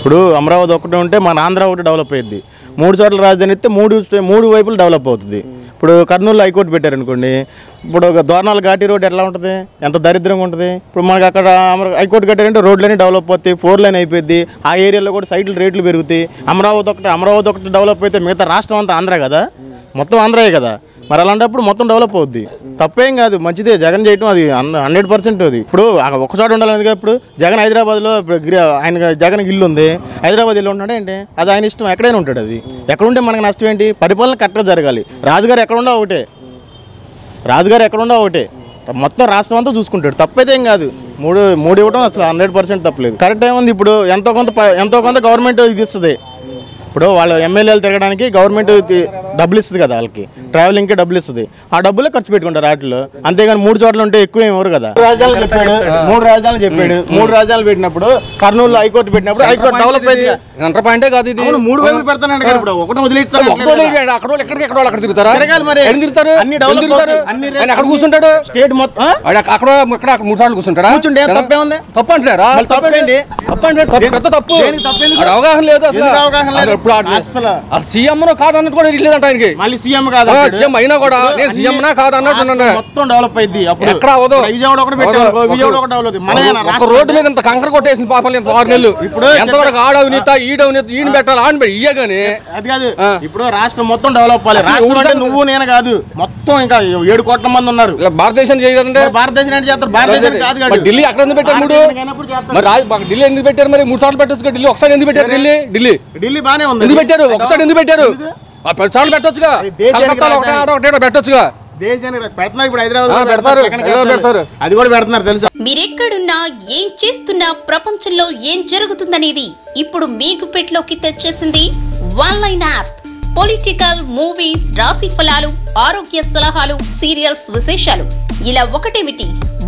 ఇప్పుడు అమరావతి ఒకటి ఉంటే మన ఆంధ్ర ఒకటి డెవలప్ అయ్యింది మూడు చోట్ల రాజధాని ఇస్తే మూడు మూడు వైపులు డెవలప్ అవుతుంది. ఇప్పుడు కర్నూలు హైకోర్టు పెట్టారనుకోండి ఇప్పుడు ఒక దోర్నాల ఘాటి రోడ్ ఎట్లా ఉంటుంది? ఎంత దరిద్రంగా ఉంటుంది? ఇప్పుడు మనకు అక్కడ హైకోర్టు కట్టారంటే రోడ్లన్నీ డెవలప్ అవుతాయి ఫోర్ లైన్ అయిపోయింది ఆ ఏరియాలో కూడా సైట్లు రేట్లు పెరుగుతాయి. అమరావతి ఒకటి అమరావతి ఒకటి డెవలప్ అయితే మిగతా రాష్ట్రం అంతా ఆంధ్ర కదా? మొత్తం ఆంధ్రాయే కదా? మరి అలాంటప్పుడు మొత్తం డెవలప్ అవుద్ది. తప్పేం కాదు మంచిదే. జగన్ చేయటం అది హండ్రెడ్ పర్సెంట్ అది. ఇప్పుడు ఒక చోట ఉండాలి ఇప్పుడు? జగన్ హైదరాబాద్లో ఆయన జగన్ ఇల్లు ఉంది. హైదరాబాద్ ఇల్లు ఉంటాడు ఏంటి? అది ఆయన ఇష్టం. ఎక్కడైనా ఉంటాడు అది. ఎక్కడ ఉంటే మనకు నష్టం ఏంటి? పరిపాలన కరెక్ట్గా జరగాలి. రాజుగారు ఎక్కడుండో ఒకటే. రాజుగారు ఎక్కడుండో ఒకటే. మొత్తం రాష్ట్రం అంతా చూసుకుంటాడు. తప్పైతే ఏం కాదు. మూడు మూడు ఇవ్వడం అసలు హండ్రెడ్ పర్సెంట్ తప్పలేదు. కరెక్ట్ ఏముంది ఇప్పుడు? ఎంతో కొంత ప- ఎంతో కొంత గవర్నమెంట్ ఇది ఇస్తుంది. ఇప్పుడు వాళ్ళు ఎమ్మెల్యేలు తిరగడానికి గవర్నమెంట్ డబ్బులు ఇస్తుంది కదా వాళ్ళకి. ట్రావెలింగ్కి డబ్బులు ఇస్తుంది. ఆ డబ్బులే ఖర్చు పెట్టుకుంటారు వాటిలో. అంతేగాని మూడు చోట్ల ఉంటే ఎక్కువ ఇవ్వరు కదా. రాజధానులు చెప్పాడు. మూడు రాజధానులు చెప్పాడు. మూడు రాజధానులు పెట్టినప్పుడు కర్నూలు హైకోర్టు పెట్టినప్పుడు హైకోర్టు డెవలప్ అయింది. సెంటర్ పాయింటే కాదు ఇది. మూడు వేలు పెడతానండి కదా ఇప్పుడు. ఒకటి వదిలేస్తాను ఒకటో లేదు, అక్కడ ఎక్కడికి ఎక్కడ అక్కడ తిరుగుతారా? మరి. అన్ని డెవలప్ తిరుగుతారు. అన్ని ఎక్కడ కూర్చుంటాడు. స్టేట్ మొత్తం. అక్కడ ఇక్కడ మూడు సార్లు కూర్చుంటాడా? కూర్చుంటే తప్పే ఉంది? తప్పు అంటారా మళ్ళీ అంటే పెద్ద తప్పు. అవగాహన లేదు అసలు. లేదు? సీఎం కాదన్నట్టు కూడా లేదంట ఆయనకి. మళ్ళీ సీఎం కాదు. సీఎం అయినా కూడా నేను సీఎం నా కాదు అన్నట్టు. మొత్తం డెవలప్ అయింది అప్పుడు ఎక్కడ అవ్వదు విజయవాడ ఒకటి విజయవాడ ఒకటి ఒక రోడ్డు మీద ఇంత కంకర కొట్టేసిన పాపాలు ఇంత ఆరు నెలలు. ఇప్పుడు ఎంతవరకు ఆడ అవినీత ఈడ అవినీత ఈయన పెట్టాలి పెట్టి ఇయ్య కానీ. అది కాదు. ఇప్పుడు రాష్ట్రం మొత్తం డెవలప్ అవ్వాలి. రాష్ట్రం అంటే నువ్వు నేను కాదు. మొత్తం ఇంకా ఏడు కోట్ల మంది ఉన్నారు. భారతదేశం చేయదంటే మరి భారతదేశం ఏంటి చేస్తారు? భారతదేశం కాదు కాదు. ఢిల్లీ అక్కడ పెట్టారు ఢిల్లీ ఎందుకు పెట్టారు మరి? మూడు సార్లు పెట్టొచ్చు ఢిల్లీ. ఒకసారి ఎందుకు పెట్టారు ఢిల్లీ? ఢిల్లీ. ఢిల్లీ బానే ఉంది. ఎందుకు పెట్టారు? ఒకసారి ఎందుకు పెట్టారు? ఆ పది సార్లు పెట్టొచ్చుగా. ఒకటే పెట్టొచ్చుగా. అది కూడా పెడుతున్నారు తెలుసా? మీరెక్కడున్నా ఏం చేస్తున్నా ప్రపంచంలో ఏం జరుగుతుందనేది ఇప్పుడు మీకు పెట్లోకి తెచ్చేసింది one line app. Political movies రాశి ఫలాలు ఆరోగ్య సలహాలు సీరియల్స్ విశేషాలు. ఇలా ఒకటేమిటి?